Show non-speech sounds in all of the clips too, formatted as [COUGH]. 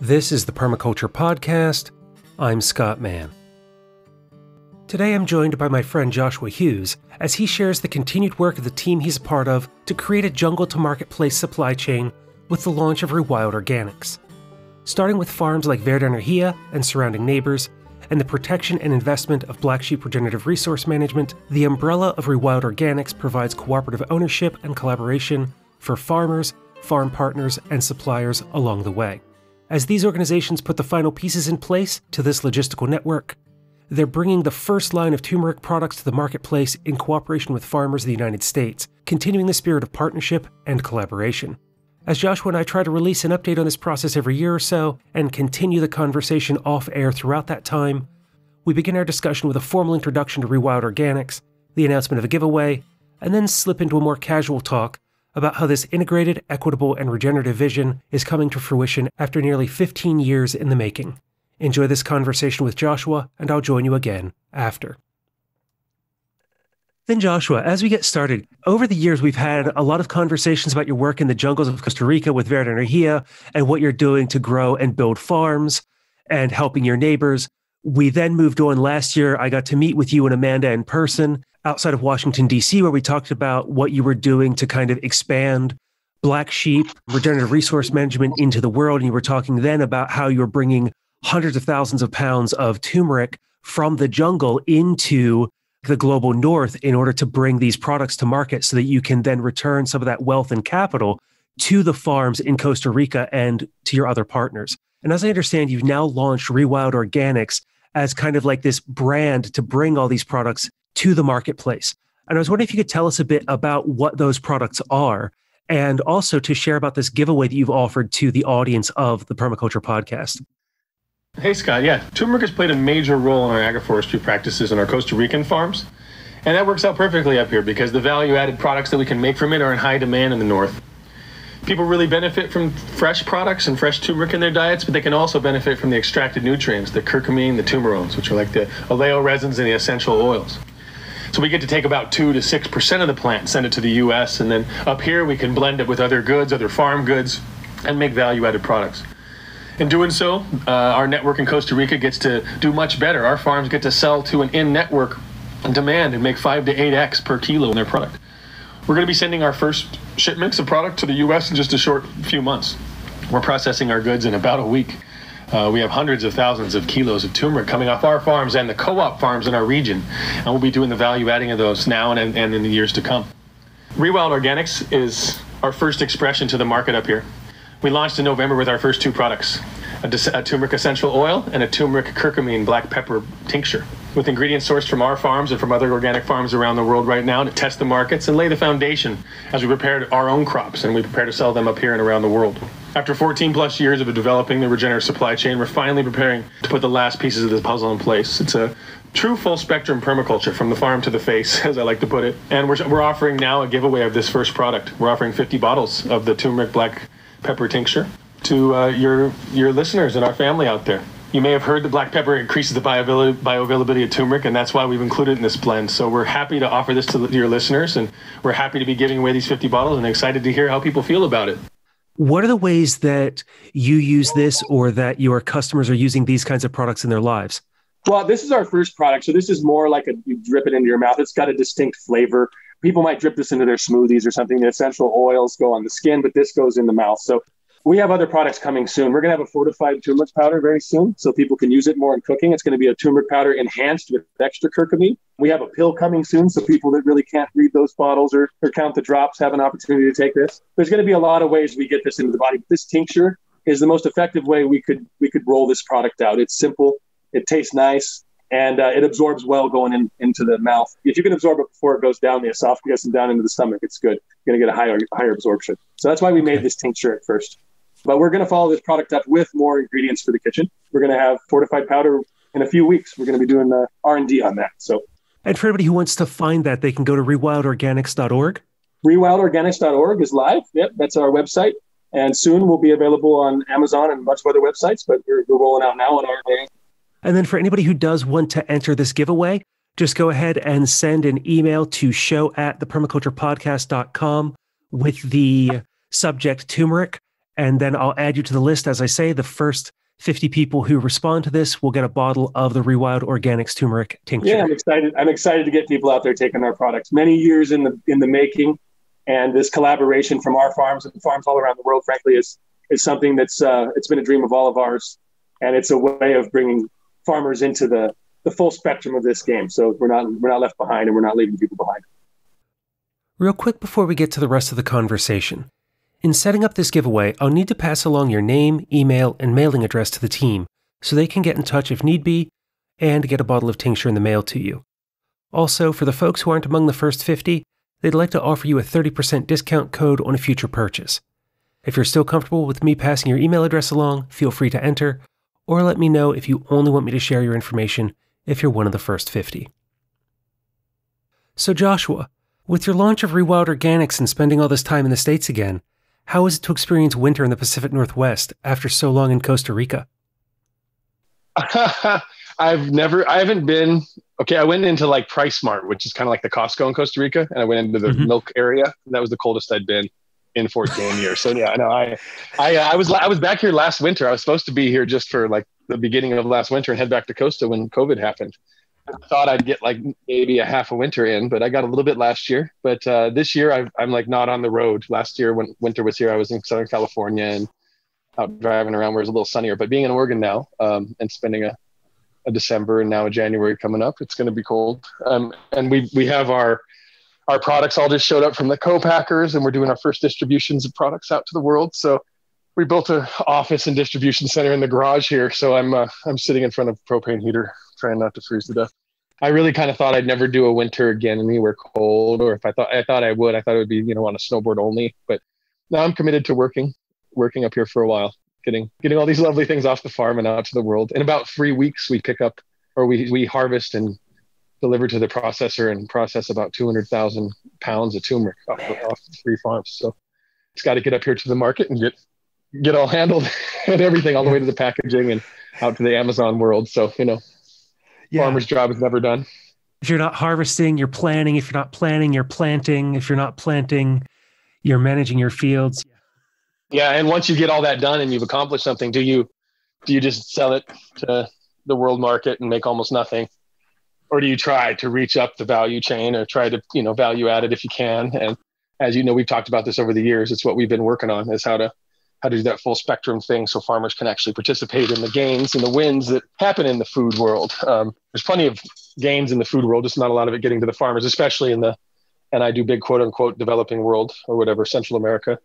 This is the Permaculture Podcast. I'm Scott Mann. Today I'm joined by my friend Joshua Hughes as he shares the continued work of the team he's a part of to create a jungle to marketplace supply chain with the launch of Rewild Organics. Starting with farms like Verde Energia and surrounding neighbors, and the protection and investment of Black Sheep Regenerative Resource Management, the umbrella of Rewild Organics provides cooperative ownership and collaboration for farmers, farm partners, and suppliers along the way. As these organizations put the final pieces in place to this logistical network, they're bringing the first line of turmeric products to the marketplace in cooperation with farmers of the United States, continuing the spirit of partnership and collaboration. As Joshua and I try to release an update on this process every year or so and continue the conversation off air throughout that time, we begin our discussion with a formal introduction to Rewild Organics, the announcement of a giveaway, and then slip into a more casual talk about how this integrated, equitable, and regenerative vision is coming to fruition after nearly 15 years in the making. Enjoy this conversation with Joshua, and I'll join you again after. Then, Joshua, as we get started, over the years, we've had a lot of conversations about your work in the jungles of Costa Rica with Verde Energia and what you're doing to grow and build farms and helping your neighbors. We then moved on last year. I got to meet with you and Amanda in person outside of Washington, D.C., where we talked about what you were doing to kind of expand Black Sheep regenerative resource management into the world. And you were talking then about how you were bringing hundreds of thousands of pounds of turmeric from the jungle into the global north in order to bring these products to market so that you can then return some of that wealth and capital to the farms in Costa Rica and to your other partners. And as I understand, you've now launched Rewild Organics as kind of like this brand to bring all these products to the marketplace. And I was wondering if you could tell us a bit about what those products are and also to share about this giveaway that you've offered to the audience of the Permaculture podcast. Hey, Scott. Yeah, turmeric has played a major role in our agroforestry practices in our Costa Rican farms. And that works out perfectly up here because the value added products that we can make from it are in high demand in the north. People really benefit from fresh products and fresh turmeric in their diets, but they can also benefit from the extracted nutrients, the curcumin, the turmerones, which are like the oleo resins and the essential oils. So we get to take about two to six percent of the plant, send it to the U.S., and then up here we can blend it with other goods, other farm goods, and make value-added products. In doing so, uh, our network in Costa Rica gets to do much better. Our farms get to sell to an in-network demand and make five to eight x per kilo in their product. We're going to be sending our first shipments of product to the U.S. in just a short few months. We're processing our goods in about a week. Uh, we have hundreds of thousands of kilos of turmeric coming off our farms and the co-op farms in our region, and we'll be doing the value adding of those now and, and in the years to come. Rewild Organics is our first expression to the market up here. We launched in November with our first two products a, a, turmeric essential oil and a turmeric curcumin black pepper tincture. With ingredients sourced from our farms and from other organic farms around the world right now to test the markets and lay the foundation as we prepare our own crops and we prepare to sell them up here and around the world. After 14 plus years of developing the regenerative supply chain, we're finally preparing to put the last pieces of this puzzle in place. It's a true full spectrum permaculture from the farm to the face, [LAUGHS] as I like to put it. And we're, we're offering now a giveaway of this first product. We're offering 50 bottles of the turmeric black pepper tincture to uh, your your listeners and our family out there. You may have heard that black pepper increases the bioavailability of turmeric, and that's why we've included it in this blend. So we're happy to offer this to your listeners, and we're happy to be giving away these 50 bottles and excited to hear how people feel about it. What are the ways that you use this or that your customers are using these kinds of products in their lives? Well, this is our first product. So this is more like a you drip it into your mouth. It's got a distinct flavor. People might drip this into their smoothies or something. The essential oils go on the skin, but this goes in the mouth. So we have other products coming soon. We're going to have a fortified turmeric powder very soon, so people can use it more in cooking. It's going to be a turmeric powder enhanced with extra curcumin. We have a pill coming soon, so people that really can't read those bottles or, or count the drops have an opportunity to take this. There's going to be a lot of ways we get this into the body. But this tincture is the most effective way we could we could roll this product out. It's simple, it tastes nice, and uh, it absorbs well going in, into the mouth. If you can absorb it before it goes down the esophagus and down into the stomach, it's good. You're going to get a higher higher absorption. So that's why we made this tincture at first. But we're going to follow this product up with more ingredients for the kitchen. We're going to have fortified powder in a few weeks. We're going to be doing the R and D on that. So, and for anybody who wants to find that, they can go to rewildorganics.org. Rewildorganics.org is live. Yep, that's our website. And soon we'll be available on Amazon and a bunch of other websites, but we're, we're rolling out now on our And then for anybody who does want to enter this giveaway, just go ahead and send an email to show at thepermaculturepodcast.com with the subject turmeric And then I'll add you to the list. As I say, the first 50 people who respond to this will get a bottle of the Rewild Organics turmeric tincture. Yeah, I'm excited. I'm excited to get people out there taking our products. Many years in the in the making, and this collaboration from our farms and the farms all around the world, frankly, is is something that's uh, it's been a dream of all of ours, and it's a way of bringing farmers into the the full spectrum of this game. So we're not we're not left behind, and we're not leaving people behind. Real quick before we get to the rest of the conversation, in setting up this giveaway, I'll need to pass along your name, email, and mailing address to the team so they can get in touch if need be and get a bottle of tincture in the mail to you. Also, for the folks who aren't among the first 50, they'd like to offer you a 30% discount code on a future purchase. If you're still comfortable with me passing your email address along, feel free to enter, or let me know if you only want me to share your information if you're one of the first 50. So, Joshua, with your launch of Rewild Organics and spending all this time in the States again, how is it to experience winter in the Pacific Northwest after so long in Costa Rica? [LAUGHS] I've never, I haven't been. Okay, I went into like PriceSmart, which is kind of like the Costco in Costa Rica, and I went into the mm-hmm. milk area. that was the coldest I'd been in 14 years. So yeah, I know. I, I, I was, I was back here last winter. I was supposed to be here just for like the beginning of last winter and head back to Costa when COVID happened. Thought I'd get like maybe a half a winter in, but I got a little bit last year. But uh, this year i am like not on the road. Last year when winter was here, I was in Southern California and out driving around where it's a little sunnier. But being in Oregon now um, and spending a, a December and now a January coming up, it's going to be cold. Um, and we we have our our products all just showed up from the co-packers, and we're doing our first distributions of products out to the world. So we built an office and distribution center in the garage here. So I'm uh, I'm sitting in front of propane heater trying not to freeze to death. I really kind of thought I'd never do a winter again anywhere cold, or if I thought I thought I would, I thought it would be you know on a snowboard only. But now I'm committed to working, working up here for a while, getting getting all these lovely things off the farm and out to the world. In about three weeks, we pick up or we we harvest and deliver to the processor and process about 200,000 pounds of turmeric off, off three farms. So it's got to get up here to the market and get get all handled [LAUGHS] and everything all the way to the packaging and out to the Amazon world. So you know yeah. farmer's job is never done. If you're not harvesting, you're planning. If you're not planning, you're planting. If you're not planting, you're managing your fields. Yeah, and once you get all that done and you've accomplished something, do you do you just sell it to the world market and make almost nothing? Or do you try to reach up the value chain or try to, you know, value add it if you can? And as you know, we've talked about this over the years. It's what we've been working on is how to how to do that full spectrum thing so farmers can actually participate in the gains and the wins that happen in the food world. Um, there's plenty of gains in the food world, just not a lot of it getting to the farmers, especially in the, and I do big quote unquote developing world or whatever, Central America.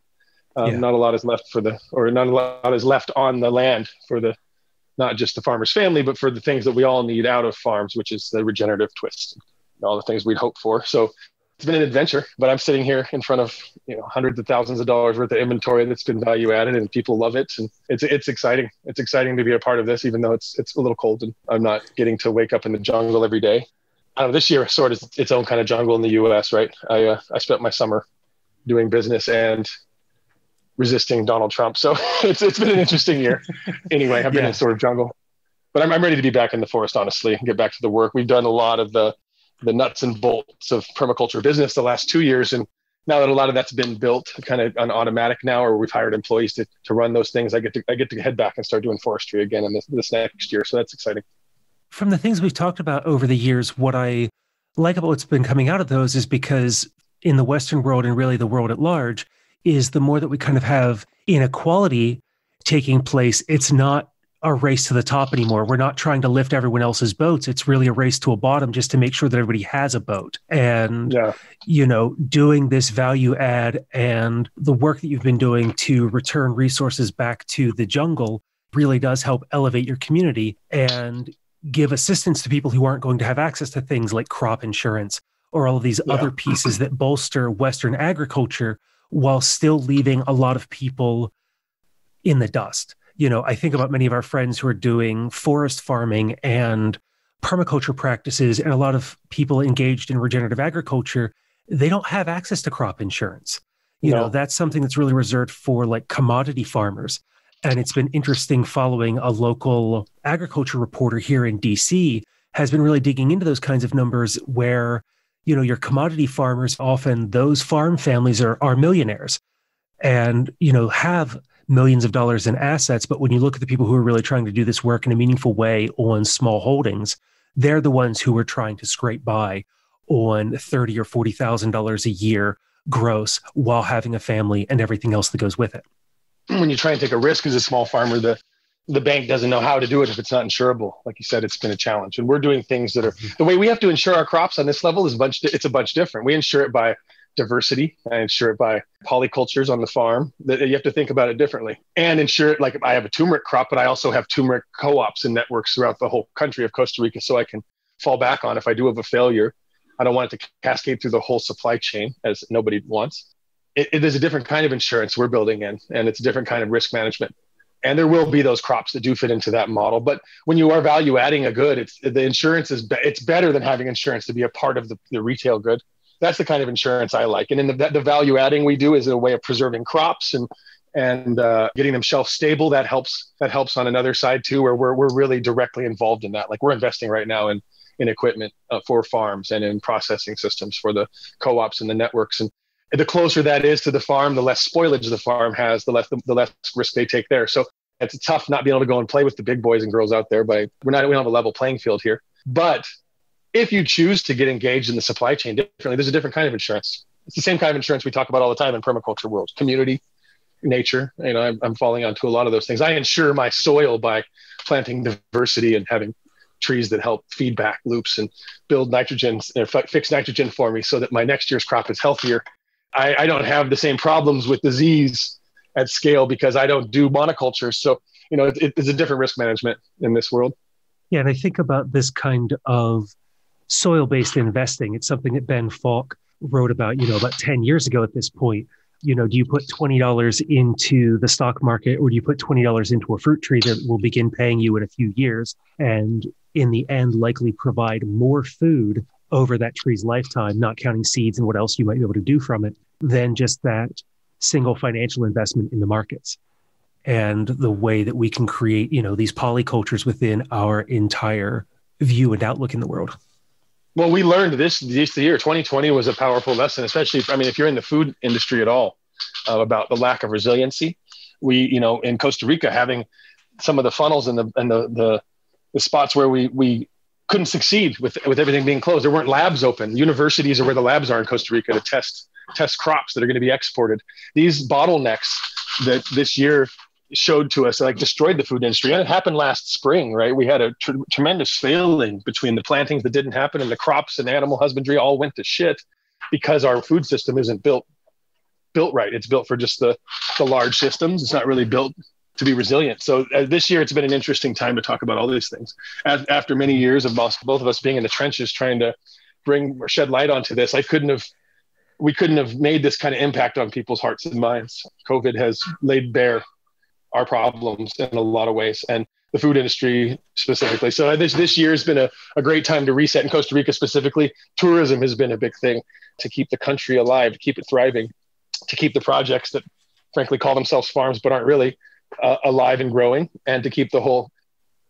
Um, yeah. Not a lot is left for the, or not a lot is left on the land for the, not just the farmer's family, but for the things that we all need out of farms, which is the regenerative twist, all the things we'd hope for. So it's been an adventure, but I'm sitting here in front of you know hundreds of thousands of dollars worth of inventory that's been value added, and people love it, and it's it's exciting. It's exciting to be a part of this, even though it's it's a little cold, and I'm not getting to wake up in the jungle every day. I don't know, this year sort of its own kind of jungle in the U.S. Right? I uh, I spent my summer doing business and resisting Donald Trump, so [LAUGHS] it's it's been an interesting year. anyway, I've been yeah. in sort of jungle, but I'm I'm ready to be back in the forest, honestly, and get back to the work. We've done a lot of the the nuts and bolts of permaculture business the last two years. And now that a lot of that's been built kind of on automatic now, or we've hired employees to, to run those things, I get to I get to head back and start doing forestry again in this, this next year. So that's exciting. From the things we've talked about over the years, what I like about what's been coming out of those is because in the Western world and really the world at large, is the more that we kind of have inequality taking place, it's not a race to the top anymore. We're not trying to lift everyone else's boats. It's really a race to a bottom just to make sure that everybody has a boat. And, yeah. you know, doing this value add and the work that you've been doing to return resources back to the jungle really does help elevate your community and give assistance to people who aren't going to have access to things like crop insurance or all of these yeah. other pieces that bolster Western agriculture while still leaving a lot of people in the dust you know, I think about many of our friends who are doing forest farming and permaculture practices, and a lot of people engaged in regenerative agriculture, they don't have access to crop insurance. You no. know, that's something that's really reserved for like commodity farmers. And it's been interesting following a local agriculture reporter here in DC has been really digging into those kinds of numbers where, you know, your commodity farmers often those farm families are are millionaires and, you know, have millions of dollars in assets. But when you look at the people who are really trying to do this work in a meaningful way on small holdings, they're the ones who are trying to scrape by on thirty or forty thousand dollars a year gross while having a family and everything else that goes with it. When you try and take a risk as a small farmer, the the bank doesn't know how to do it if it's not insurable. Like you said, it's been a challenge, and we're doing things that are the way we have to insure our crops on this level is a bunch. It's a bunch different. We insure it by diversity. I insure it by polycultures on the farm. That you have to think about it differently, and insure it like I have a turmeric crop, but I also have turmeric co-ops and networks throughout the whole country of Costa Rica, so I can fall back on if I do have a failure. I don't want it to cascade through the whole supply chain as nobody wants. It, it is a different kind of insurance we're building in, and it's a different kind of risk management. And there will be those crops that do fit into that model. But when you are value adding a good, it's the insurance is be, it's better than having insurance to be a part of the, the retail good. That's the kind of insurance I like. And in the, the value adding we do is a way of preserving crops and and uh, getting them shelf stable. That helps. That helps on another side too, where we're we're really directly involved in that. Like we're investing right now in in equipment uh, for farms and in processing systems for the co-ops and the networks. And the closer that is to the farm, the less spoilage the farm has, the less the, the less risk they take there. So it's tough not being able to go and play with the big boys and girls out there. But we're not we don't have a level playing field here. But if you choose to get engaged in the supply chain differently, there's a different kind of insurance. It's the same kind of insurance we talk about all the time in permaculture world, community, nature. You know, I'm, I'm falling onto a lot of those things. I insure my soil by planting diversity and having trees that help feedback loops and build nitrogen, or fix nitrogen for me so that my next year's crop is healthier. I, I don't have the same problems with disease at scale because I don't do monoculture. So, you know, it, it's a different risk management in this world. Yeah. And I think about this kind of soil based investing. It's something that Ben Falk wrote about, you know, about 10 years ago at this point. You know, do you put $20 into the stock market or do you put $20 into a fruit tree that will begin paying you in a few years? And in the end likely provide more food over that tree's lifetime, not counting seeds and what else you might be able to do from it, than just that single financial investment in the markets. And the way that we can create, you know, these polycultures within our entire view and outlook in the world. Well, we learned this this year. 2020 was a powerful lesson, especially. I mean, if you're in the food industry at all, uh, about the lack of resiliency. We, you know, in Costa Rica, having some of the funnels and the and the the the spots where we we couldn't succeed with with everything being closed. There weren't labs open. Universities are where the labs are in Costa Rica to test test crops that are going to be exported. These bottlenecks that this year showed to us like destroyed the food industry and it happened last spring right we had a tr- tremendous failing between the plantings that didn't happen and the crops and animal husbandry all went to shit because our food system isn't built built right it's built for just the the large systems it's not really built to be resilient. So uh, this year, it's been an interesting time to talk about all these things. As, after many years of both, both of us being in the trenches trying to bring or shed light onto this, I couldn't have, we couldn't have made this kind of impact on people's hearts and minds. COVID has laid bare our problems in a lot of ways, and the food industry specifically. So uh, this this year has been a, a great time to reset in Costa Rica specifically. Tourism has been a big thing to keep the country alive, to keep it thriving, to keep the projects that frankly call themselves farms but aren't really uh, alive and growing and to keep the whole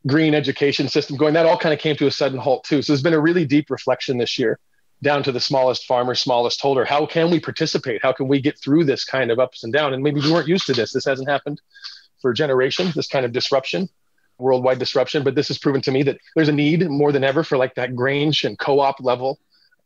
green education system going. That all kind of came to a sudden halt too. So there's been a really deep reflection this year down to the smallest farmer, smallest holder. How can we participate? How can we get through this kind of ups and down? And maybe we weren't used to this. This hasn't happened for generations, this kind of disruption, worldwide disruption. But this has proven to me that there's a need more than ever for like that Grange and co-op level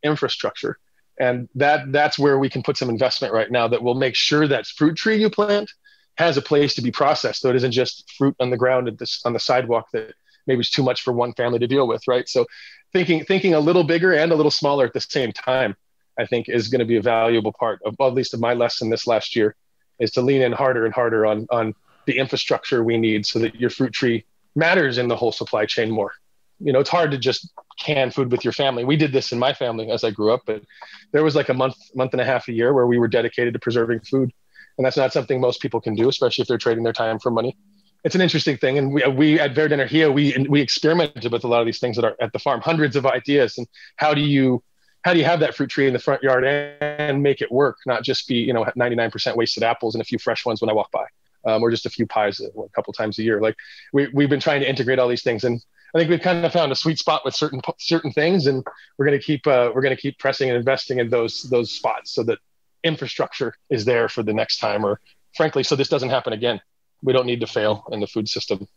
infrastructure. And that that's where we can put some investment right now that will make sure that fruit tree you plant has a place to be processed. So it isn't just fruit on the ground at this, on the sidewalk that maybe is too much for one family to deal with, right? So thinking thinking a little bigger and a little smaller at the same time, I think is going to be a valuable part of at least of my lesson this last year is to lean in harder and harder on on the infrastructure we need so that your fruit tree matters in the whole supply chain more. You know, it's hard to just can food with your family. We did this in my family as I grew up, but there was like a month, month and a half a year where we were dedicated to preserving food and that's not something most people can do, especially if they're trading their time for money. It's an interesting thing, and we, we at Verde Energia we we experimented with a lot of these things that are at the farm, hundreds of ideas, and how do you how do you have that fruit tree in the front yard and make it work, not just be you know 99% wasted apples and a few fresh ones when I walk by, um, or just a few pies a couple times a year. Like we we've been trying to integrate all these things, and I think we've kind of found a sweet spot with certain certain things, and we're going to keep uh, we're going to keep pressing and investing in those those spots so that infrastructure is there for the next time or frankly so this doesn't happen again we don't need to fail in the food system.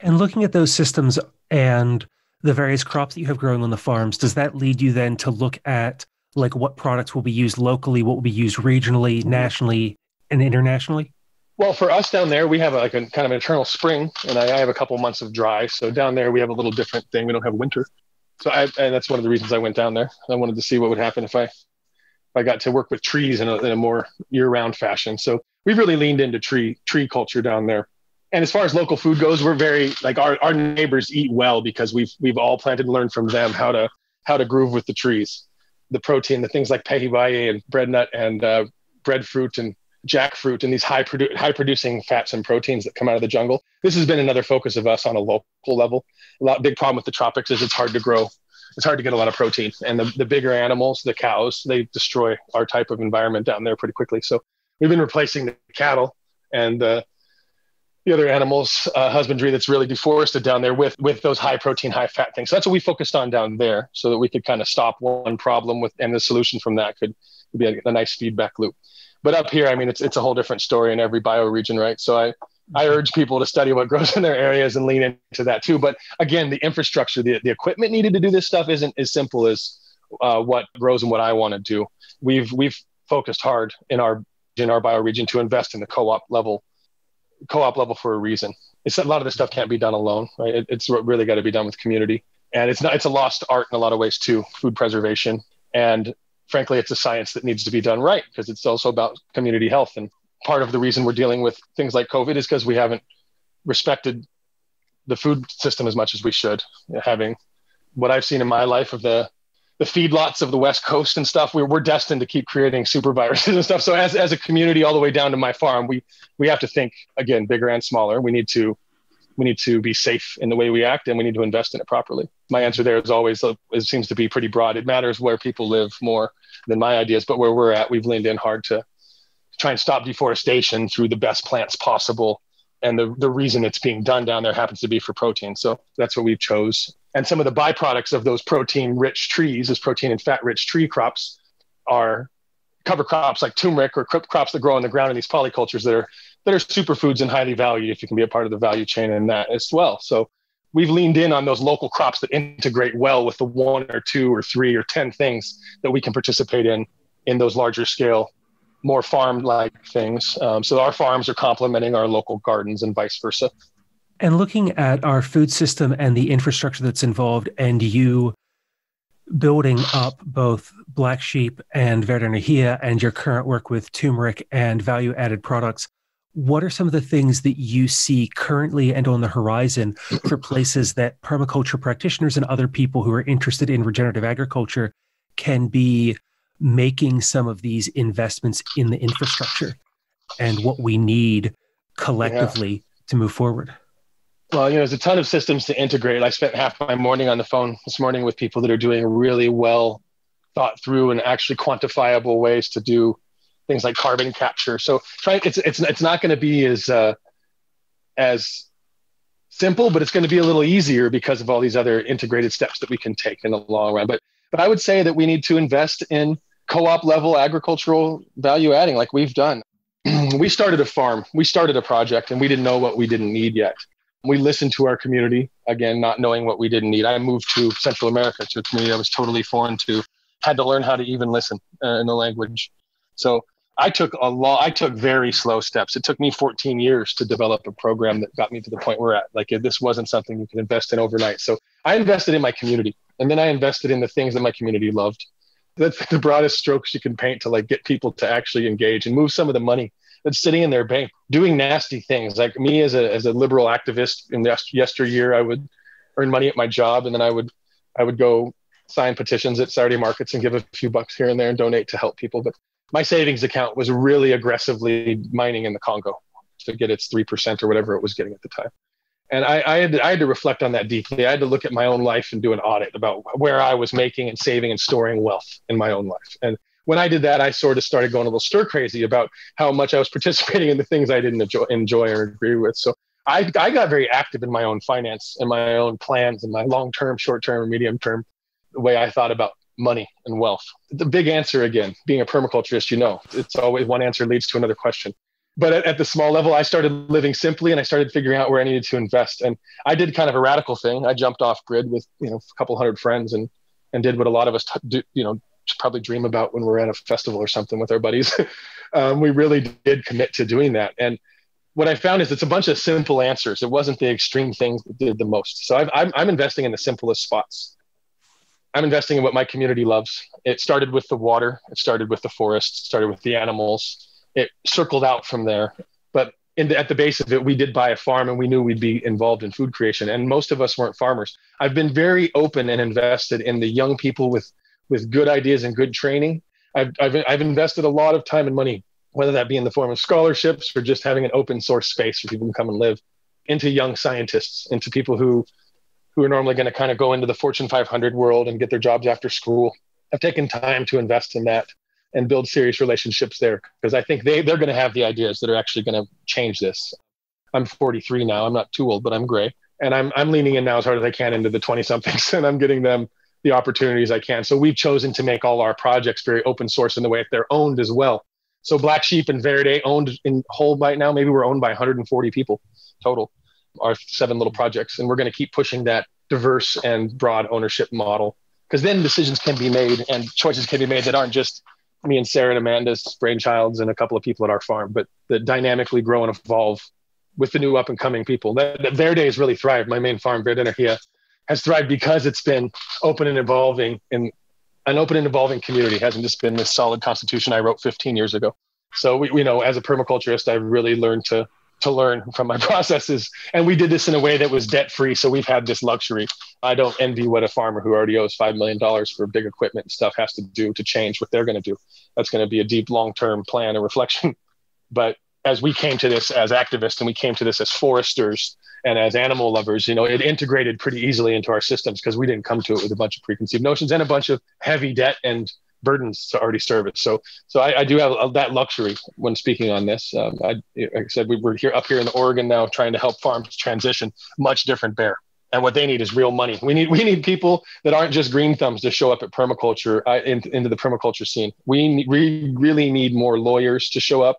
And looking at those systems and the various crops that you have growing on the farms, does that lead you then to look at like what products will be used locally, what will be used regionally, nationally, and internationally? Well, for us down there, we have like a kind of an eternal spring, and I, I have a couple months of dry. So down there, we have a little different thing. We don't have winter. So I, and that's one of the reasons I went down there. I wanted to see what would happen if I, if I got to work with trees in a, in a more year-round fashion. So we've really leaned into tree tree culture down there. And as far as local food goes, we're very like our, our neighbors eat well because we've we've all planted and learned from them how to how to groove with the trees, the protein, the things like pejibaye and bread nut and uh, breadfruit and jackfruit and these high produ- high producing fats and proteins that come out of the jungle. This has been another focus of us on a local level. A lot big problem with the tropics is it's hard to grow. It's hard to get a lot of protein, and the, the bigger animals, the cows, they destroy our type of environment down there pretty quickly. So we've been replacing the cattle and uh, the other animals uh, husbandry that's really deforested down there with with those high protein, high fat things. So that's what we focused on down there, so that we could kind of stop one problem with, and the solution from that could be a, a nice feedback loop but up here, I mean, it's it's a whole different story in every bioregion, right? So I I urge people to study what grows in their areas and lean into that too. But again, the infrastructure, the, the equipment needed to do this stuff isn't as simple as uh, what grows and what I want to do. We've we've focused hard in our in our bioregion to invest in the co-op level co-op level for a reason. It's a lot of this stuff can't be done alone, right? It, it's really got to be done with community, and it's not it's a lost art in a lot of ways too. Food preservation and frankly, it's a science that needs to be done right because it's also about community health. And part of the reason we're dealing with things like COVID is because we haven't respected the food system as much as we should. Having what I've seen in my life of the the feedlots of the West Coast and stuff, we're, we're destined to keep creating super viruses [LAUGHS] and stuff. So as, as a community, all the way down to my farm, we we have to think again, bigger and smaller. We need to we need to be safe in the way we act and we need to invest in it properly. My answer there is always, uh, it seems to be pretty broad. It matters where people live more than my ideas, but where we're at, we've leaned in hard to try and stop deforestation through the best plants possible. And the, the reason it's being done down there happens to be for protein. So that's what we've chose. And some of the byproducts of those protein rich trees, those protein and fat rich tree crops are cover crops like turmeric or crops that grow on the ground in these polycultures that are that are superfoods and highly valued if you can be a part of the value chain in that as well. So we've leaned in on those local crops that integrate well with the one or two or three or 10 things that we can participate in in those larger scale, more farm like things. Um, so our farms are complementing our local gardens and vice versa. And looking at our food system and the infrastructure that's involved, and you building up both Black Sheep and Verde Energia and your current work with turmeric and value added products, what are some of the things that you see currently and on the horizon for [CLEARS THROAT] places that permaculture practitioners and other people who are interested in regenerative agriculture can be making some of these investments in the infrastructure and what we need collectively yeah. to move forward? Well, you know, there's a ton of systems to integrate. I spent half my morning on the phone this morning with people that are doing really well thought through and actually quantifiable ways to do things like carbon capture. So trying it's it's it's not going to be as uh, as simple, but it's going to be a little easier because of all these other integrated steps that we can take in the long run. But but I would say that we need to invest in co-op level agricultural value adding, like we've done. [CLEARS THROAT] we started a farm, we started a project, and we didn't know what we didn't need yet. We listened to our community again, not knowing what we didn't need. I moved to Central America to a community I was totally foreign to, had to learn how to even listen uh, in the language. So I took a lot. I took very slow steps. It took me 14 years to develop a program that got me to the point we're at. Like this wasn't something you could invest in overnight. So I invested in my community, and then I invested in the things that my community loved. That's [LAUGHS] the broadest strokes you can paint to like get people to actually engage and move some of the money that's sitting in their bank doing nasty things. Like me as a as a liberal activist in the yesteryear, I would earn money at my job, and then I would I would go sign petitions at Saturday markets and give a few bucks here and there and donate to help people. But my savings account was really aggressively mining in the Congo to get its 3% or whatever it was getting at the time. And I, I, had I had to reflect on that deeply. I had to look at my own life and do an audit about where I was making and saving and storing wealth in my own life. And when I did that, I sort of started going a little stir crazy about how much I was [LAUGHS] participating in the things I didn't enjoy, enjoy or agree with. So I, I got very active in my own finance and my own plans and my long term, short term, medium term, the way I thought about money and wealth? The big answer again, being a permaculturist, you know, it's always one answer leads to another question. but at, at, the small level, I started living simply and I started figuring out where I needed to invest. And I did kind of a radical thing. I jumped off grid with, you know, a couple hundred friends and, and did what a lot of us t- do, you know, probably dream about when we're at a festival or something with our buddies. [LAUGHS] um, we really did commit to doing that. And what I found is it's a bunch of simple answers. It wasn't the extreme things that did the most. So i I'm, I'm investing in the simplest spots. I'm investing in what my community loves. It started with the water. It started with the forest. Started with the animals. It circled out from there. But the, at the base of it, we did buy a farm and we knew we'd be involved in food creation. And most of us weren't farmers. I've been very open and invested in the young people with with good ideas and good training. I've, I've, I've invested a lot of time and money, whether that be in the form of scholarships or just having an open source space where people can come and live, into young scientists, into people who who are normally going to kind of go into the Fortune 500 world and get their jobs after school. I've taken time to invest in that and build serious relationships there because I think they, they're going to have the ideas that are actually going to change this. I'm 43 now. I'm not too old, but I'm gray. And I'm, I'm leaning in now as hard as I can into the 20 somethings [LAUGHS] and I'm getting them the opportunities I can. So we've chosen to make all our projects very open source in the way that they're owned as well. So Black Sheep and Verde owned in whole right now, maybe we're owned by 140 people total, our seven little projects. And we're going to keep pushing that diverse and broad ownership model because then decisions can be made and choices can be made that aren't just me and Sarah and Amanda's brainchilds and a couple of people at our farm, but that dynamically grow and evolve with the new up and coming people. That, that Verde has really thrived. My main farm, Verde Energia, has thrived because it's been open and evolving in an open and evolving community hasn't just been this solid constitution I wrote 15 years ago. So we, we know as a permaculturist, I've really learned to to learn from my [LAUGHS] processes. And we did this in a way that was debt free. So we've had this luxury. I don't envy what a farmer who already owes $5 million for big equipment and stuff has to do to change what they're going to do. That's going to be a deep long term plan and reflection. [LAUGHS] But as we came to this as activists and we came to this as foresters and as animal lovers, you know, it integrated pretty easily into our systems because we didn't come to it with a bunch of preconceived notions and a bunch of heavy debt and burdens to already service. So, so I, I do have that luxury when speaking on this. Um, I, like I said, we, we're here up here in Oregon now, trying to help farms transition. Much different bear, and what they need is real money. We need we need people that aren't just green thumbs to show up at permaculture uh, in, into the permaculture scene. We we really need more lawyers to show up.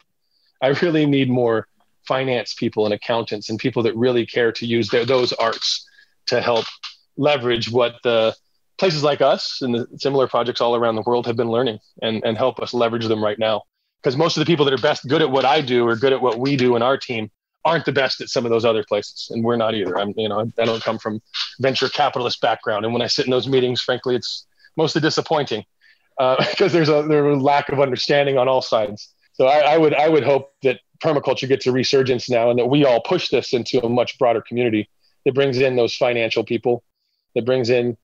I really need more finance people and accountants and people that really care to use their, those arts to help leverage what the places like us and similar projects all around the world have been learning and, and help us leverage them right now. Because most of the people that are best good at what I do or good at what we do in our team aren't the best at some of those other places, and we're not either. I'm, you know, I don't come from venture capitalist background, and when I sit in those meetings, frankly, it's mostly disappointing because uh, [LAUGHS] there's a there's a lack of understanding on all sides. So I, I would I would hope that permaculture gets a resurgence now and that we all push this into a much broader community that brings in those financial people, that brings in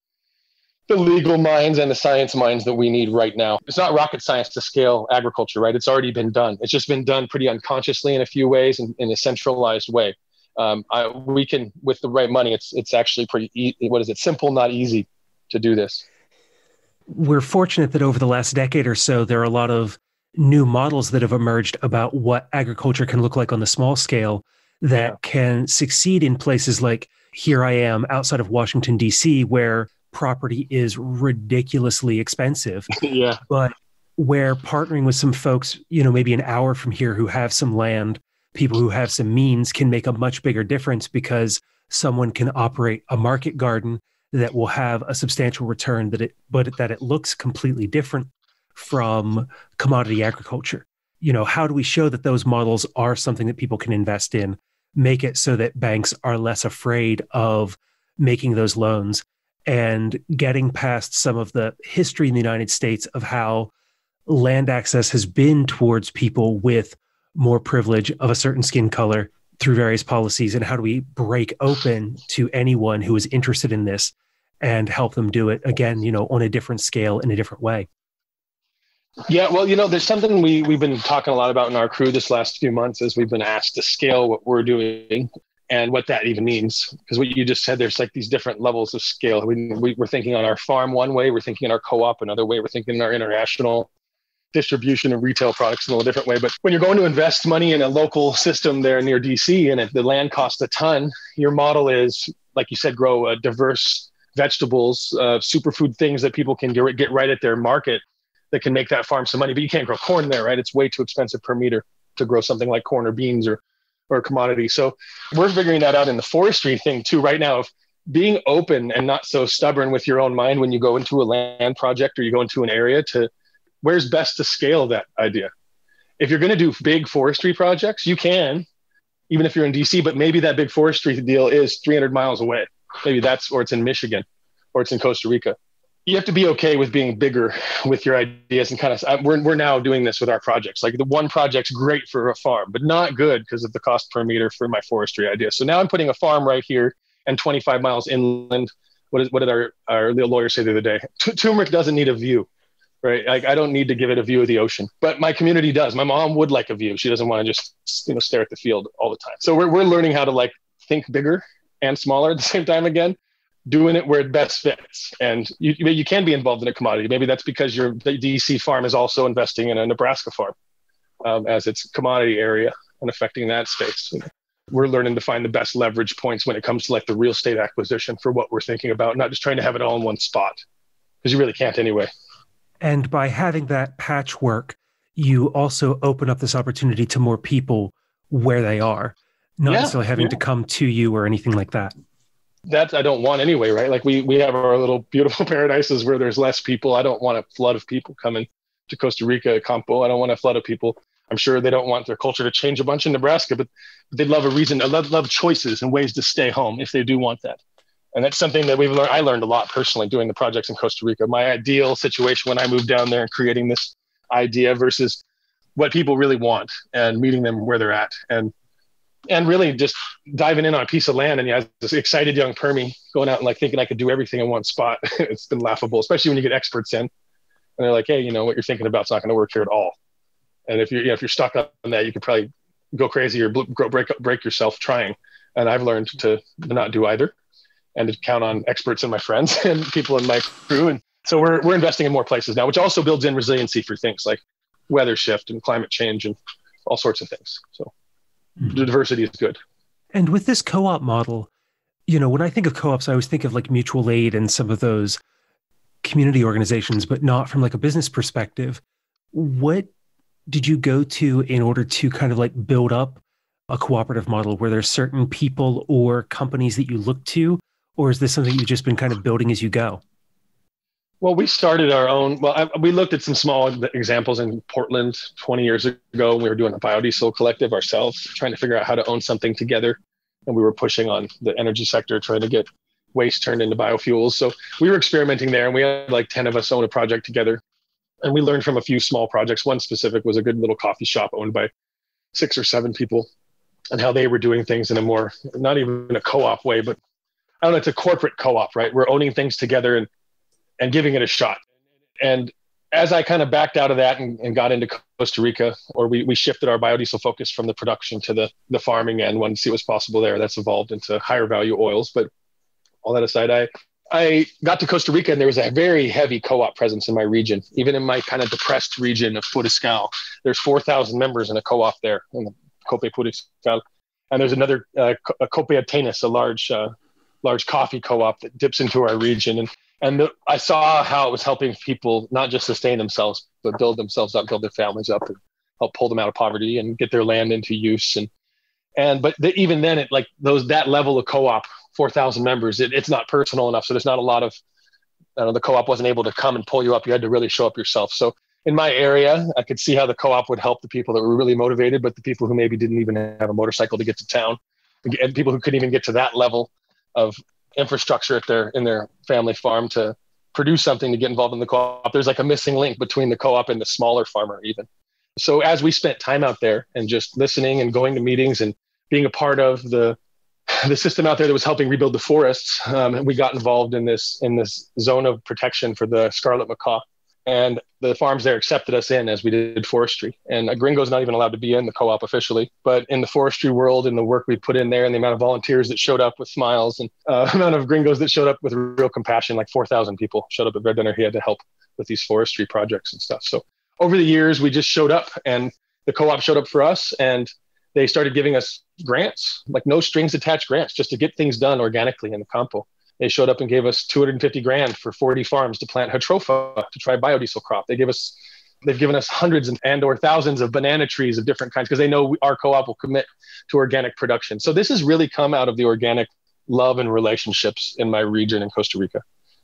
the legal minds and the science minds that we need right now. It's not rocket science to scale agriculture, right? It's already been done. It's just been done pretty unconsciously in a few ways and in a centralized way. Um, I, we can, with the right money, it's it's actually pretty. E- what is it? Simple, not easy, to do this. We're fortunate that over the last decade or so, there are a lot of new models that have emerged about what agriculture can look like on the small scale that yeah. can succeed in places like here I am outside of Washington, D.C., where property is ridiculously expensive. [LAUGHS] yeah. But where partnering with some folks, you know, maybe an hour from here who have some land, people who have some means can make a much bigger difference because someone can operate a market garden that will have a substantial return that it but that it looks completely different from commodity agriculture. You know, how do we show that those models are something that people can invest in? Make it so that banks are less afraid of making those loans and getting past some of the history in the United States of how land access has been towards people with more privilege of a certain skin color through various policies and how do we break open to anyone who is interested in this and help them do it again you know on a different scale in a different way? Yeah, well, you know, there's something we we've been talking a lot about in our crew this last few months as we've been asked to scale what we're doing and what that even means. Because what you just said, there's like these different levels of scale. We, we we're thinking on our farm one way, we're thinking in our co-op another way, we're thinking in our international distribution and retail products in a little different way. But when you're going to invest money in a local system there near DC and if the land costs a ton, your model is, like you said, grow uh, diverse vegetables, uh, superfood things that people can get right at their market that can make that farm some money. But you can't grow corn there, right? It's way too expensive per meter. to grow something like corn or beans or or a commodity. So we're figuring that out in the forestry thing too right now of being open and not so stubborn with your own mind when you go into a land project or you go into an area to where's best to scale that idea. If you're going to do big forestry projects, you can, even if you're in DC, but maybe that big forestry deal is 300 miles away. Maybe that's, or it's in Michigan or it's in Costa Rica. You have to be okay with being bigger with your ideas and kind of, we're, we're now doing this with our projects. Like the one project's great for a farm, but not good because of the cost per meter for my forestry idea. So now I'm putting a farm right here and 25 miles inland. What, is, what did our, our lawyer say the other day? T- turmeric doesn't need a view, right? Like I don't need to give it a view of the ocean, but my community does. My mom would like a view. She doesn't want to just you know stare at the field all the time. So we're we're learning how to like think bigger and smaller at the same time again, doing it where it best fits. And you you can be involved in a commodity. Maybe that's because your DC farm is also investing in a Nebraska farm um, as its commodity area and affecting that space we're learning to find the best leverage points when it comes to like the real estate acquisition for what we're thinking about, not just trying to have it all in one spot because you really can't anyway. And by having that patchwork, you also open up this opportunity to more people where they are, not yeah, necessarily having yeah. to come to you or anything like that. That's I don't want anyway, right? Like we we have our little beautiful [LAUGHS] paradises where there's less people. I don't want a flood of people coming to Costa Rica, Campo. I don't want a flood of people I'm sure they don't want their culture to change a bunch in Nebraska, but they'd love a reason, I love, love choices and ways to stay home if they do want that. And that's something that we've learned. I learned a lot personally doing the projects in Costa Rica. My ideal situation when I moved down there and creating this idea versus what people really want and meeting them where they're at. And and really just diving in on a piece of land and yeah, this excited young permie going out and like thinking I could do everything in one spot. [LAUGHS] it's been laughable, especially when you get experts in and they're like, hey, you know, what you're thinking about is not going to work here at all. And if you're, you know, if you're stuck on that, you could probably go crazy or break, break yourself trying. And I've learned to not do either and to count on experts and my friends [LAUGHS] and people in my crew. And so we're, we're investing in more places now, which also builds in resiliency for things like weather shift and climate change and all sorts of things. So mm-hmm. the diversity is good. And with this co-op model, you know, when I think of co-ops, I always think of like mutual aid and some of those community organizations, but not from like a business perspective. What did you go to in order to kind of like build up a cooperative model where there's certain people or companies that you look to or is this something you've just been kind of building as you go well we started our own well I, we looked at some small examples in portland 20 years ago we were doing a biodiesel collective ourselves trying to figure out how to own something together and we were pushing on the energy sector trying to get waste turned into biofuels so we were experimenting there and we had like 10 of us own a project together and we learned from a few small projects. One specific was a good little coffee shop owned by six or seven people and how they were doing things in a more, not even a co op way, but I don't know, it's a corporate co op, right? We're owning things together and, and giving it a shot. And as I kind of backed out of that and, and got into Costa Rica, or we, we shifted our biodiesel focus from the production to the, the farming and wanted to see what's possible there. That's evolved into higher value oils. But all that aside, I I got to Costa Rica and there was a very heavy co-op presence in my region. Even in my kind of depressed region of Puriscal, there's 4,000 members in a co-op there in the Cope Puriscal. And there's another uh, CoopeAtenas, a large, uh, large coffee co-op that dips into our region. And, and the, I saw how it was helping people not just sustain themselves, but build themselves up, build their families up and help pull them out of poverty and get their land into use. And, and, but the, even then it like those, that level of co-op 4,000 members, it, it's not personal enough. So there's not a lot of, know, the co-op wasn't able to come and pull you up. You had to really show up yourself. So in my area, I could see how the co-op would help the people that were really motivated, but the people who maybe didn't even have a motorcycle to get to town and people who couldn't even get to that level of infrastructure at their, in their family farm to produce something to get involved in the co-op. There's like a missing link between the co-op and the smaller farmer even. So as we spent time out there and just listening and going to meetings and being a part of the [LAUGHS] the system out there that was helping rebuild the forests. Um, we got involved in this in this zone of protection for the scarlet macaw, and the farms there accepted us in as we did forestry. And a gringo's not even allowed to be in the co-op officially, but in the forestry world and the work we put in there, and the amount of volunteers that showed up with smiles, and uh, [LAUGHS] amount of gringos that showed up with real compassion, like four thousand people showed up at Red Dinner. He had to help with these forestry projects and stuff. So over the years, we just showed up, and the co-op showed up for us, and they started giving us grants, like no strings attached grants, just to get things done organically in the campo. They showed up and gave us 250 grand for 40 farms to plant Jatropha to try biodiesel crop. They gave us They've given us hundreds and and or thousands of banana trees of different kinds because they know our co-op will commit to organic production. So this has really come out of the organic love and relationships in my region in Costa Rica,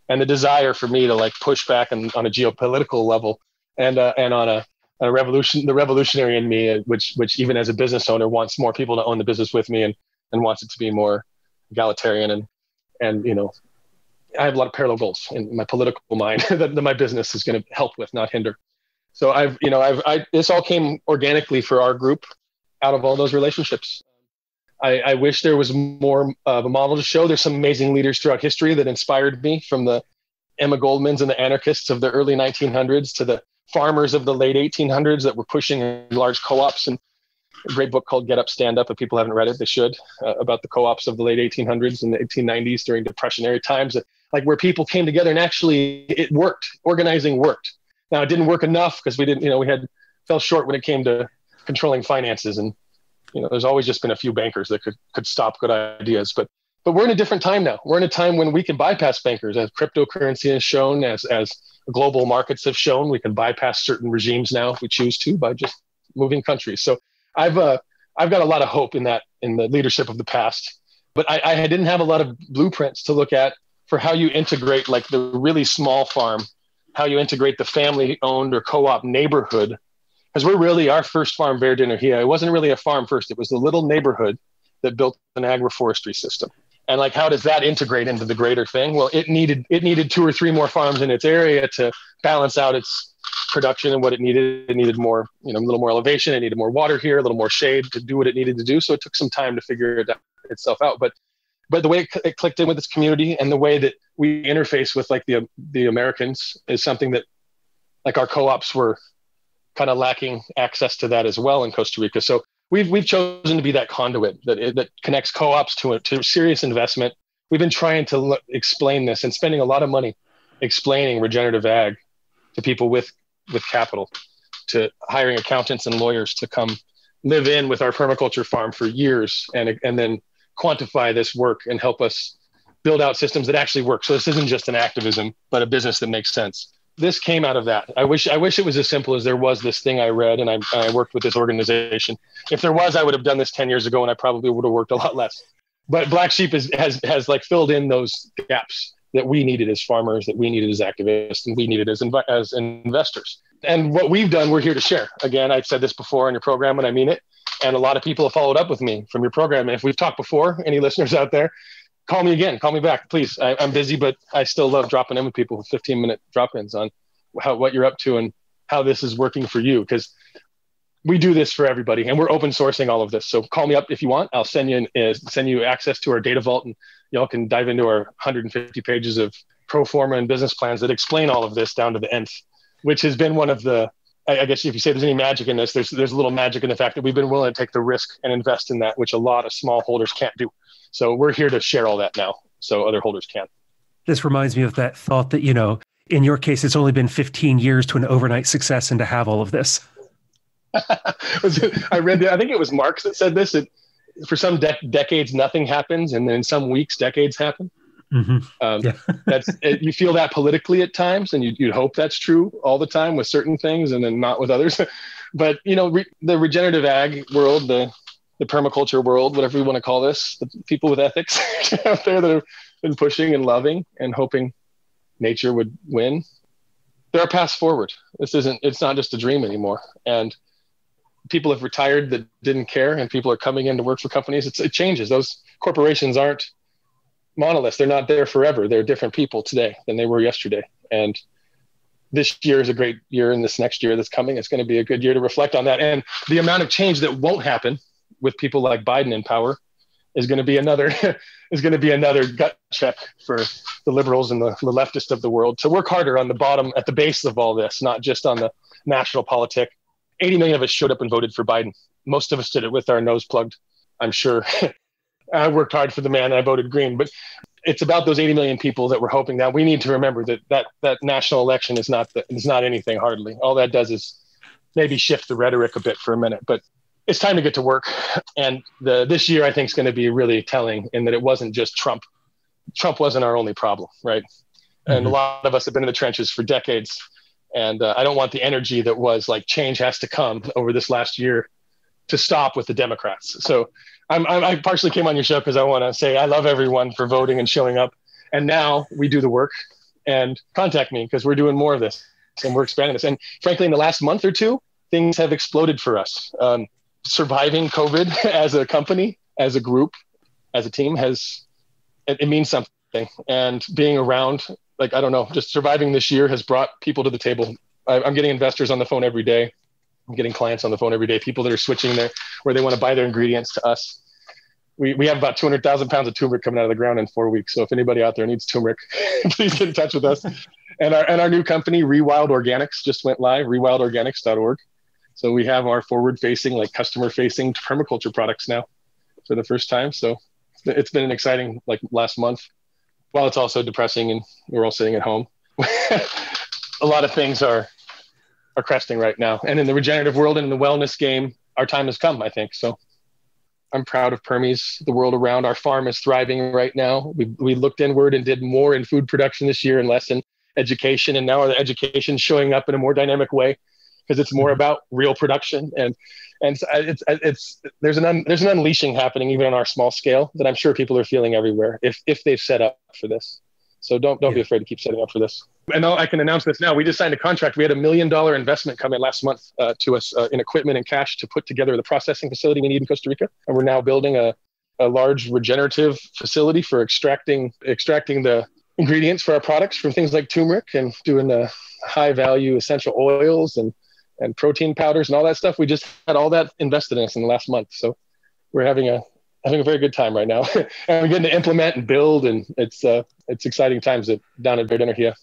and the desire for me to like push back on, on a geopolitical level and uh, and on a, a revolution, the revolutionary in me, which which even as a business owner wants more people to own the business with me and and wants it to be more egalitarian and and you know I have a lot of parallel goals in my political mind [LAUGHS] that, that my business is going to help with, not hinder. So I've, you know, I've, I, this all came organically for our group out of all those relationships. I, I wish there was more of a model to show. There's some amazing leaders throughout history that inspired me from the Emma Goldmans and the anarchists of the early 1900s to the farmers of the late 1800s that were pushing large co-ops and a great book called Get Up, Stand Up. If people haven't read it, they should, uh, about the co-ops of the late 1800s and the 1890s during depressionary times, like where people came together and actually it worked. Organizing worked. Now it didn't work enough because we didn't, you know, we had fell short when it came to controlling finances, and you know, there's always just been a few bankers that could could stop good ideas, but. But we're in a different time now. We're in a time when we can bypass bankers, as cryptocurrency has shown, as as global markets have shown. We can bypass certain regimes now if we choose to by just moving countries. So I've uh, I've got a lot of hope in that in the leadership of the past, but I, I didn't have a lot of blueprints to look at for how you integrate like the really small farm, how you integrate the family owned or co-op neighborhood. Because we're really our first farm Verde Energia. It wasn't really a farm first. It was the little neighborhood that built an agroforestry system. And like, how does that integrate into the greater thing? Well, it needed it needed two or three more farms in its area to balance out its production and what it needed. It needed more, you know, a little more elevation. It needed more water here, a little more shade to do what it needed to do. So it took some time to figure it out, itself out. But but the way it, it clicked in with this community and the way that we interface with like the the Americans is something that like our co-ops were kind of lacking access to that as well in Costa Rica. So we've we've chosen to be that conduit that that connects co-ops to to serious investment. We've been trying to explain this and spending a lot of money explaining regenerative ag to people with with capital to hiring accountants and lawyers to come live in with our permaculture farm for years and, and then quantify this work and help us build out systems that actually work. So this isn't just an activism, but a business that makes sense. This came out of that. I wish I wish it was as simple as there was this thing I read and I, I worked with this organization. If there was, I would have done this 10 years ago and I probably would have worked a lot less. But Black Sheep is, has has like filled in those gaps that we needed as farmers, that we needed as activists, and we needed as, inv- as investors. And what we've done, we're here to share. Again, I've said this before on your program, and I mean it. And a lot of people have followed up with me from your program. If we've talked before, any listeners out there, call me again. Call me back, please. I, am busy, but I still love dropping in with people with 15 minute drop ins on how, what you're up to and how this is working for you. Because we do this for everybody, and we're open sourcing all of this. So call me up if you want. I'll send you uh, send you access to our data vault, and y'all can dive into our 150 pages of pro forma and business plans that explain all of this down to the nth, which has been one of the I, guess if you say there's any magic in this, there's there's a little magic in the fact that we've been willing to take the risk and invest in that, which a lot of small holders can't do. So we're here to share all that now, so other holders can. This reminds me of that thought that you know, in your case, it's only been 15 years to an overnight success and to have all of this. [LAUGHS] I read, that. I think it was Marx that said this. It, for some de- decades nothing happens and then some weeks decades happen mm-hmm. um, yeah. [LAUGHS] that's it, you feel that politically at times and you, would hope that's true all the time with certain things and then not with others [LAUGHS] but you know re- the regenerative ag world the the permaculture world whatever you want to call this the people with ethics out there that have been pushing and loving and hoping nature would win there are paths forward this isn't it's not just a dream anymore and people have retired that didn't care and people are coming in to work for companies it's, it changes. Those corporations aren't monoliths. They're not there forever. They're different people today than they were yesterday. And this year is a great year and this next year that's coming it's going to be a good year to reflect on that. And the amount of change that won't happen with people like biden in power is going to be another [LAUGHS] is going to be another gut check for the liberals and the, the leftist of the world to work harder on the bottom at the base of all this not just on the national politic 80 million of us showed up and voted for Biden. Most of us did it with our nose plugged, I'm sure. [LAUGHS] I worked hard for the man and I voted green, but it's about those 80 million people that we're hoping that we need to remember that that, that national election is not, the, is not anything hardly. All that does is maybe shift the rhetoric a bit for a minute, but it's time to get to work. And the, this year, I think, is going to be really telling in that it wasn't just Trump. Trump wasn't our only problem, right? Mm-hmm. And a mm-hmm. lot of us have been in the trenches for decades And uh, I don't want the energy that was like change has to come over this last year to stop with the Democrats. So I'm, I'm i partially came on your show because I want to say I love everyone for voting and showing up. And now we do the work and contact me because we're doing more of this and we're expanding this. And frankly, in the last month or two, things have exploded for us. Um, surviving COVID [LAUGHS] as a company, as a group, as a team has it, it means something. And being around, like I don't know, just surviving this year has brought people to the table. I, I'm getting investors on the phone every day. I'm getting clients on the phone every day. People that are switching their where they want to buy their ingredients to us. We, we have about 200,000 pounds of turmeric coming out of the ground in four weeks. So if anybody out there needs turmeric, [LAUGHS] please get in touch with us. And our, and our new company, Rewild Organics, just went live, rewildorganics.org. So we have our forward facing, like customer facing permaculture products now for the first time. So it's been an exciting like last month. While it's also depressing and we're all sitting at home, [LAUGHS] a lot of things are are cresting right now. And in the regenerative world and in the wellness game, our time has come, I think. So I'm proud of Permies, the world around. Our farm is thriving right now. We, we looked inward and did more in food production this year and less in education. And now our education is showing up in a more dynamic way because it's more mm-hmm. about real production and and it's it's there's an un, there's an unleashing happening even on our small scale that I'm sure people are feeling everywhere if if they've set up for this. So don't don't yeah. be afraid to keep setting up for this. And I can announce this now. We just signed a contract. We had a million dollar investment come in last month uh, to us uh, in equipment and cash to put together the processing facility we need in Costa Rica, and we're now building a a large regenerative facility for extracting extracting the ingredients for our products from things like turmeric and doing the high value essential oils and and protein powders and all that stuff. We just had all that invested in us in the last month. So we're having a having a very good time right now, [LAUGHS] and we're getting to implement and build, and it's uh, it's exciting times at, down at Verde Energia.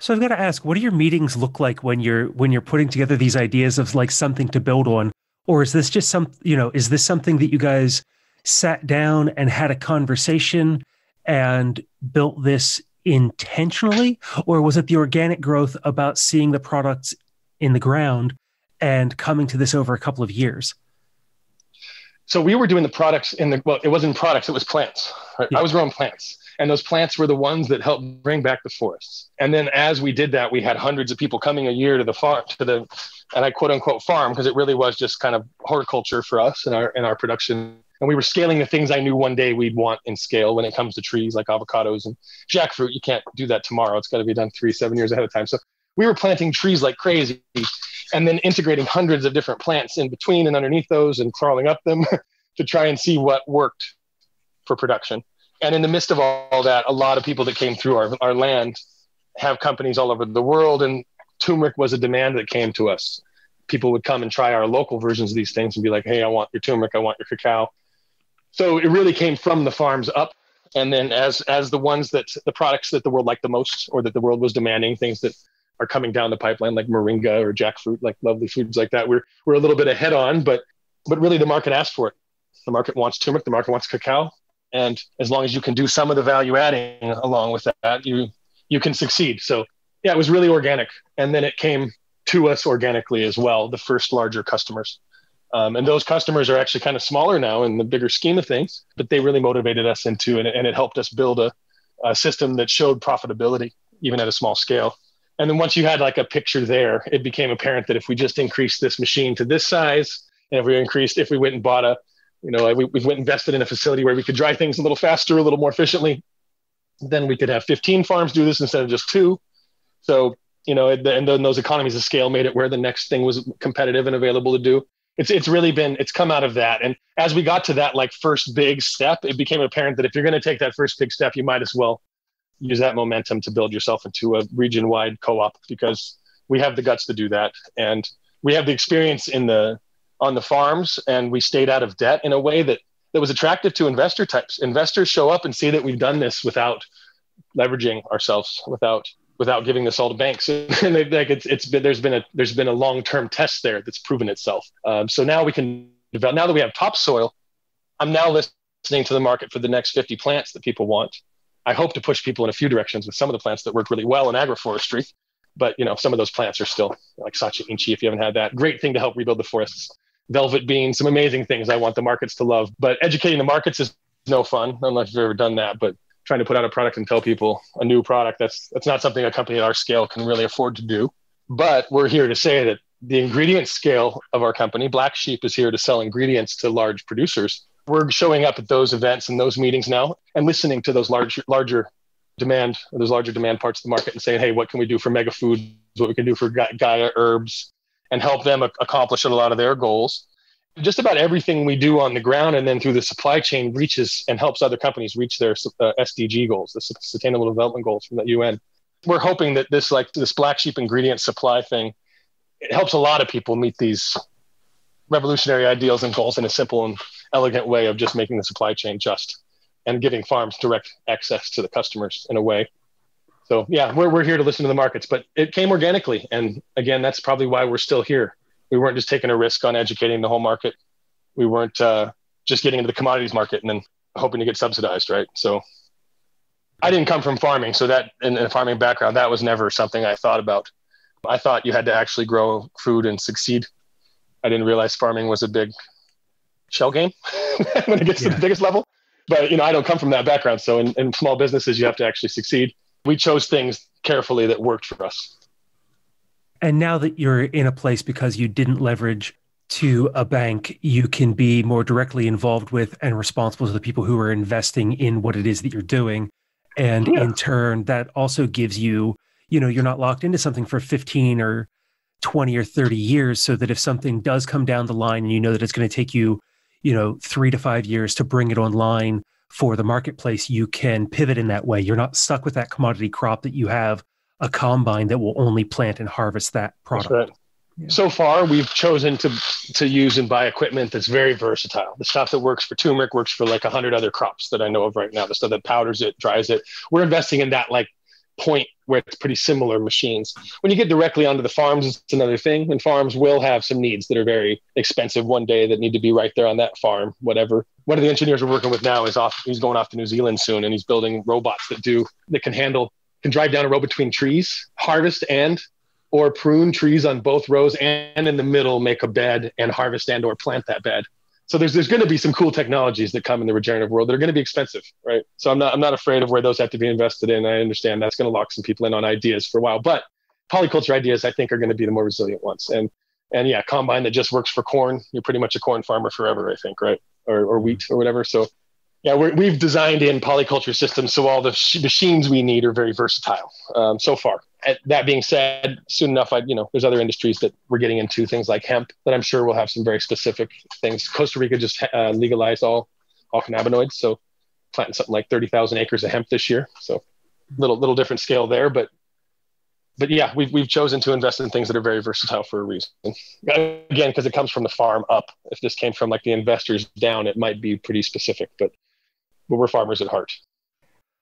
So I've got to ask, what do your meetings look like when you're when you're putting together these ideas of like something to build on, or is this just some you know is this something that you guys sat down and had a conversation and built this intentionally, or was it the organic growth about seeing the products in the ground and coming to this over a couple of years? So we were doing the products in the well, it wasn't products, it was plants. Right? Yeah. I was growing plants. And those plants were the ones that helped bring back the forests. And then as we did that, we had hundreds of people coming a year to the farm to the and I quote unquote farm because it really was just kind of horticulture for us in our in our production. And we were scaling the things I knew one day we'd want in scale when it comes to trees like avocados and jackfruit. You can't do that tomorrow. It's got to be done three, seven years ahead of time. So we were planting trees like crazy and then integrating hundreds of different plants in between and underneath those and crawling up them [LAUGHS] to try and see what worked for production. And in the midst of all that, a lot of people that came through our, our land have companies all over the world. And turmeric was a demand that came to us. People would come and try our local versions of these things and be like, hey, I want your turmeric, I want your cacao. So it really came from the farms up. And then as as the ones that the products that the world liked the most or that the world was demanding, things that are coming down the pipeline, like moringa or jackfruit, like lovely foods like that. We're we're a little bit ahead on, but but really the market asked for it. The market wants turmeric, the market wants cacao, and as long as you can do some of the value adding along with that, you you can succeed. So yeah, it was really organic, and then it came to us organically as well. The first larger customers. Um, and those customers are actually kind of smaller now in the bigger scheme of things, but they really motivated us into it, and it helped us build a, a system that showed profitability even at a small scale. And then once you had like a picture there, it became apparent that if we just increased this machine to this size, and if we increased, if we went and bought a, you know, we, we went invested in a facility where we could dry things a little faster, a little more efficiently, then we could have 15 farms do this instead of just two. So, you know, and then those economies of scale made it where the next thing was competitive and available to do. It's, it's really been, it's come out of that. And as we got to that like first big step, it became apparent that if you're going to take that first big step, you might as well use that momentum to build yourself into a region wide co-op because we have the guts to do that. And we have the experience in the on the farms and we stayed out of debt in a way that that was attractive to investor types. Investors show up and see that we've done this without leveraging ourselves without without giving this all to banks. [LAUGHS] And they, like it's, it's been there's been a there's been a long-term test there that's proven itself. Um, so now we can develop now that we have topsoil i'm now listening to the market for the next 50 plants that people want I hope to push people in a few directions with some of the plants that work really well in agroforestry. But you know, some of those plants are still like Sacha Inchi, if you haven't had that. Great thing to help rebuild the forests. Velvet bean, some amazing things I want the markets to love. But educating the markets is no fun unless you've ever done that. But trying to put out a product and tell people a new product, that's that's not something a company at our scale can really afford to do. But we're here to say that the ingredient scale of our company, Black Sheep, is here to sell ingredients to large producers. We're showing up at those events and those meetings now and listening to those larger, larger demand, those larger demand parts of the market and saying, hey, what can we do for MegaFoods? What we can do for Gaia herbs and help them accomplish a lot of their goals. Just about everything we do on the ground and then through the supply chain reaches and helps other companies reach their uh, SDG goals, the Sustainable Development Goals from the UN. We're hoping that this like this black sheep ingredient supply thing it helps a lot of people meet these revolutionary ideals and goals in a simple and elegant way of just making the supply chain just and giving farms direct access to the customers in a way. So yeah, we're, we're here to listen to the markets, but it came organically. And again, that's probably why we're still here. We weren't just taking a risk on educating the whole market. We weren't uh, just getting into the commodities market and then hoping to get subsidized, right? So I didn't come from farming. So that in a farming background, that was never something I thought about. I thought you had to actually grow food and succeed. I didn't realize farming was a big shell game [LAUGHS] when it gets yeah. to the biggest level. But you know, I don't come from that background. So in, in small businesses, you have to actually succeed. We chose things carefully that worked for us. And now that you're in a place because you didn't leverage to a bank, you can be more directly involved with and responsible to the people who are investing in what it is that you're doing. And yeah. in turn, that also gives you you know you're not locked into something for 15 or 20 or 30 years so that if something does come down the line and you know that it's going to take you you know 3 to 5 years to bring it online for the marketplace you can pivot in that way you're not stuck with that commodity crop that you have a combine that will only plant and harvest that product right. yeah. so far we've chosen to to use and buy equipment that's very versatile the stuff that works for turmeric works for like 100 other crops that i know of right now the stuff that powders it dries it we're investing in that like point where it's pretty similar machines. When you get directly onto the farms, it's another thing. And farms will have some needs that are very expensive one day that need to be right there on that farm, whatever. One of the engineers we're working with now is off, he's going off to New Zealand soon and he's building robots that do, that can handle, can drive down a row between trees, harvest and or prune trees on both rows and in the middle make a bed and harvest and or plant that bed so there's there's going to be some cool technologies that come in the regenerative world that are going to be expensive, right? So I'm not I'm not afraid of where those have to be invested in. I understand that's going to lock some people in on ideas for a while, but polyculture ideas I think are going to be the more resilient ones. And and yeah, combine that just works for corn. You're pretty much a corn farmer forever, I think, right? Or or wheat or whatever. So yeah, we have designed in polyculture systems so all the sh- machines we need are very versatile um, so far. that being said, soon enough, I you know there's other industries that we're getting into things like hemp that I'm sure we'll have some very specific things. Costa Rica just uh, legalized all all cannabinoids, so planting something like 30,000 acres of hemp this year. So little little different scale there, but but yeah, we've we've chosen to invest in things that are very versatile for a reason. Again, because it comes from the farm up. If this came from like the investors down, it might be pretty specific, but but we're farmers at heart.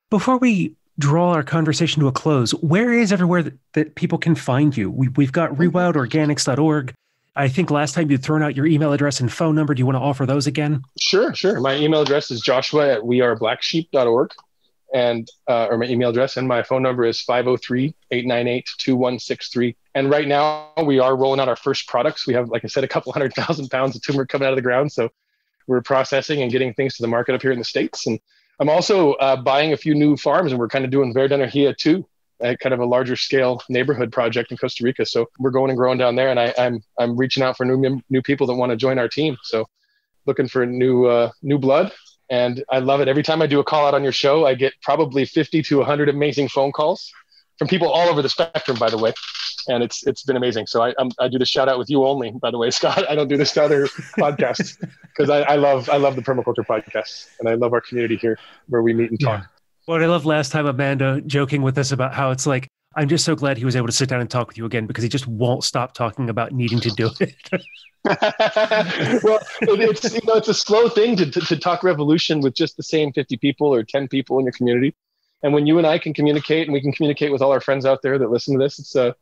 Before we draw our conversation to a close, where is everywhere that, that people can find you? We, we've got rewildorganics.org. I think last time you'd thrown out your email address and phone number. Do you want to offer those again? Sure, sure. My email address is joshua at weareblacksheep.org and uh, or my email address and my phone number is 503-898-2163 and right now we are rolling out our first products we have like i said a couple hundred thousand pounds of turmeric coming out of the ground so we're processing and getting things to the market up here in the states. And I'm also uh, buying a few new farms, and we're kind of doing Verde Energia too, at kind of a larger scale neighborhood project in Costa Rica. So we're going and growing down there, and I, am I'm, I'm reaching out for new new people that want to join our team. So looking for new uh, new blood, and I love it. Every time I do a call out on your show, I get probably 50 to 100 amazing phone calls from people all over the spectrum, by the way and it's it's been amazing. So I I'm, i do the shout out with you only, by the way, [LAUGHS] Scott. I don't do this to other podcasts [LAUGHS] because I, I, love I love the permaculture podcast and I love our community here where we meet and talk. Yeah. Well, I love last time Amanda joking with us about how it's like I'm just so glad he was able to sit down and talk with you again because he just won't stop talking about needing to do it. [LAUGHS] well, it's you know it's a slow thing to, to, to talk revolution with just the same 50 people or 10 people in your community. And when you and I can communicate and we can communicate with all our friends out there that listen to this, it's a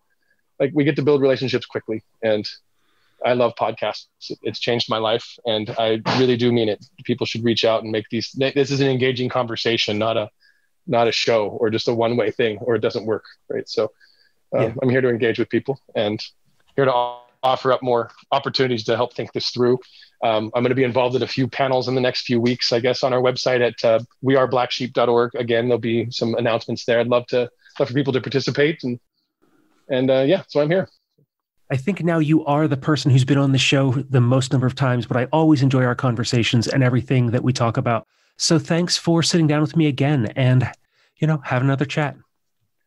like we get to build relationships quickly and I love podcasts. It's changed my life, and I really do mean it. People should reach out and make these. This is an engaging conversation, not a not a show or just a one way thing, or it doesn't work, right? So, um, yeah. I'm here to engage with people and here to offer up more opportunities to help think this through. Um, I'm going to be involved in a few panels in the next few weeks, I guess, on our website at uh, weareblacksheep.org. Again, there'll be some announcements there. I'd love to love for people to participate and and uh, yeah, so I'm here. I think now you are the person who's been on the show the most number of times, but I always enjoy our conversations and everything that we talk about. So thanks for sitting down with me again and, you know, have another chat.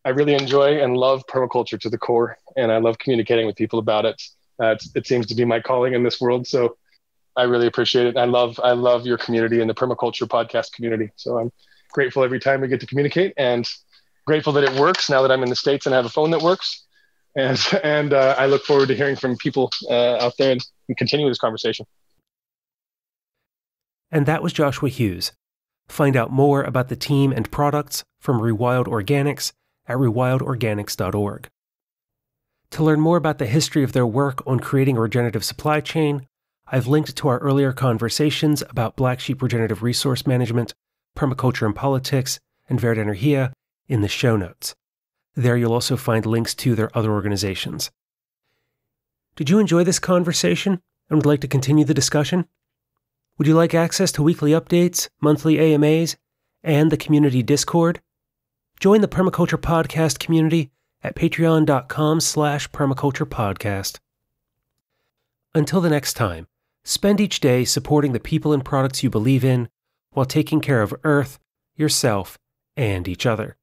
I really enjoy and love permaculture to the core, and I love communicating with people about it. Uh, it seems to be my calling in this world. So I really appreciate it. I love I love your community and the permaculture podcast community. So I'm grateful every time we get to communicate, and grateful that it works now that I'm in the states and I have a phone that works. And [LAUGHS] and uh, I look forward to hearing from people uh, out there and, and continue this conversation. And that was Joshua Hughes. Find out more about the team and products from Rewild Organics at rewildorganics.org. To learn more about the history of their work on creating a regenerative supply chain, I've linked to our earlier conversations about Black Sheep Regenerative Resource Management, Permaculture and Politics, and Verde Energia in the show notes. There you'll also find links to their other organizations. Did you enjoy this conversation and would like to continue the discussion? Would you like access to weekly updates, monthly AMAs, and the community Discord? Join the Permaculture Podcast community at patreon.com slash permaculturepodcast. Until the next time, spend each day supporting the people and products you believe in while taking care of Earth, yourself, and each other.